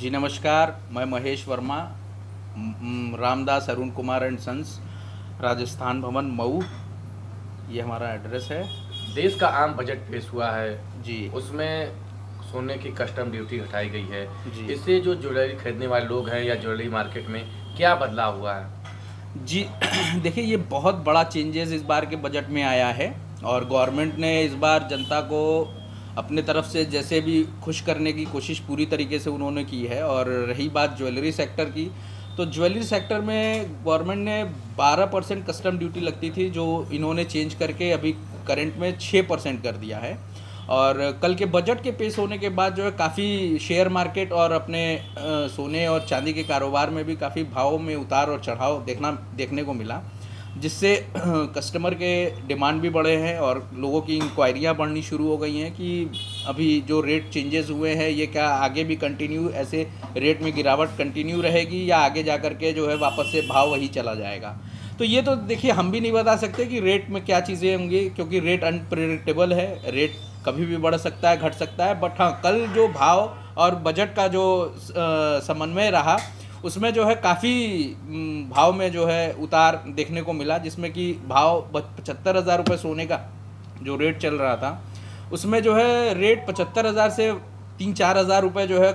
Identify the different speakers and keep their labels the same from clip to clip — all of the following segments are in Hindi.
Speaker 1: जी नमस्कार मैं महेश वर्मा रामदास अरुण कुमार एंड सन्स राजस्थान भवन मऊ। ये हमारा एड्रेस है।
Speaker 2: देश का आम बजट पेश हुआ है।
Speaker 1: जी।
Speaker 2: उसमें सोने की कस्टम ड्यूटी हटाई गई है।
Speaker 1: जी।
Speaker 2: इससे जो ज्वेलरी खरीदने वाले लोग हैं या ज्वेलरी मार्केट में क्या बदलाव हुआ है?
Speaker 1: जी देखिए ये बहुत बड़ा चेंजेस इस बार के बजट में आया है और गवर्नमेंट ने इस बार जनता को अपने तरफ़ से जैसे भी खुश करने की कोशिश पूरी तरीके से उन्होंने की है और रही बात ज्वेलरी सेक्टर की तो ज्वेलरी सेक्टर में गवर्नमेंट ने 12 परसेंट कस्टम ड्यूटी लगती थी, जो इन्होंने चेंज करके अभी करंट में 6 परसेंट कर दिया है। और कल के बजट के पेश होने के बाद जो है काफ़ी शेयर मार्केट और अपने सोने और चांदी के कारोबार में भी काफ़ी भाव में उतार और चढ़ाव देखना, देखने को मिला। जिससे कस्टमर के डिमांड भी बढ़े हैं और लोगों की इंक्वायरियाँ बढ़नी शुरू हो गई हैं कि अभी जो रेट चेंजेस हुए हैं, ये क्या आगे भी कंटिन्यू ऐसे रेट में गिरावट कंटिन्यू रहेगी या आगे जा कर के जो है वापस से भाव वही चला जाएगा? तो ये तो देखिए, हम भी नहीं बता सकते कि रेट में क्या चीज़ें होंगी, क्योंकि रेट अनप्रिडिक्टेबल है रेट कभी भी बढ़ सकता है, घट सकता है बट हाँ कल जो भाव और बजट का जो समन्वय रहा उसमें जो है काफ़ी भाव में जो है उतार देखने को मिला, जिसमें कि भाव पचहत्तर हज़ार रुपये सोने का जो रेट चल रहा था, उसमें जो है रेट पचहत्तर हज़ार से तीन चार हज़ार रुपये जो है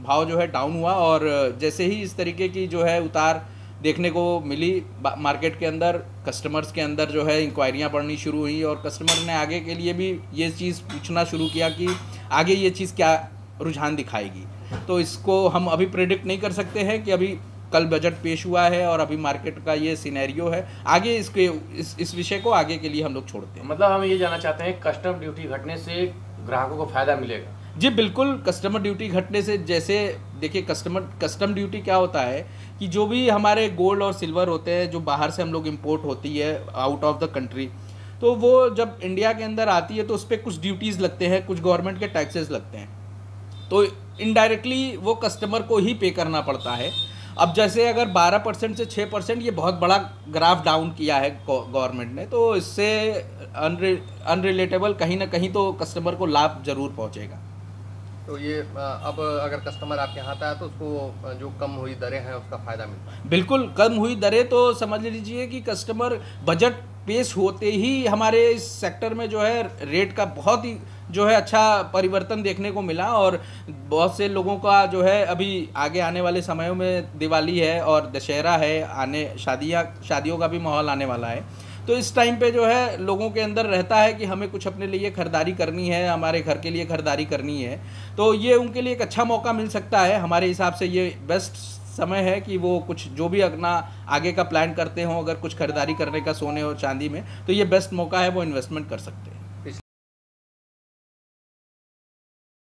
Speaker 1: भाव जो है डाउन हुआ और जैसे ही इस तरीके की जो है उतार देखने को मिली मार्केट के अंदर कस्टमर्स के अंदर जो है इंक्वायरियाँ बढ़नी शुरू हुई और कस्टमर ने आगे के लिए भी ये चीज़ पूछना शुरू किया कि आगे ये चीज़ क्या रुझान दिखाएगी। तो इसको हम अभी प्रेडिक्ट नहीं कर सकते हैं कि अभी कल बजट पेश हुआ है और अभी मार्केट का ये सिनेरियो है। आगे इसके इस इस विषय को आगे के लिए हम लोग छोड़ते हैं।
Speaker 2: मतलब हम ये जानना चाहते हैं कस्टम ड्यूटी घटने से ग्राहकों को फ़ायदा मिलेगा।
Speaker 1: जी बिल्कुल कस्टमर ड्यूटी घटने से जैसे देखिए कस्टमर कस्टम ड्यूटी क्या होता है कि जो भी हमारे गोल्ड और सिल्वर होते हैं जो बाहर से हम लोग इम्पोर्ट होती है आउट ऑफ़ द कंट्री तो वो जब इंडिया के अंदर आती है तो उस पर कुछ ड्यूटीज़ लगते हैं कुछ गवर्नमेंट के टैक्सेस लगते हैं। तो इनडायरेक्टली वो कस्टमर को ही पे करना पड़ता है। अब जैसे अगर 12 परसेंट से 6 परसेंट ये बहुत बड़ा ग्राफ डाउन किया है गवर्नमेंट ने तो इससे अनरि अनरिलेटेबल कहीं ना कहीं तो कस्टमर को लाभ ज़रूर पहुंचेगा।
Speaker 3: तो ये अब अगर कस्टमर आपके यहाँ आता है तो उसको जो कम हुई दरें हैं उसका फ़ायदा मिलता है।
Speaker 1: बिल्कुल कम हुई दरें तो समझ लीजिए कि कस्टमर बजट पेश होते ही हमारे इस सेक्टर में जो है, रेट का बहुत ही जो है अच्छा परिवर्तन देखने को मिला और बहुत से लोगों का जो है, अभी आगे आने वाले समयों में दिवाली है और दशहरा है, आने, शादियाँ, शादियों का भी माहौल आने वाला है। तो इस टाइम पे जो है, लोगों के अंदर रहता है कि हमें कुछ अपने लिए खरीदारी करनी है, हमारे घर के लिए खरीदारी करनी है। तो ये उनके लिए एक अच्छा मौका मिल सकता है, हमारे हिसाब से ये बेस्ट समय है कि वो कुछ, जो भी अपना आगे का प्लान करते हों, अगर कुछ खरीदारी करने का सोने और चांदी में तो ये बेस्ट मौका है वो इन्वेस्टमेंट कर सकते हैं।